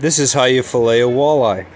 This is how you fillet a walleye.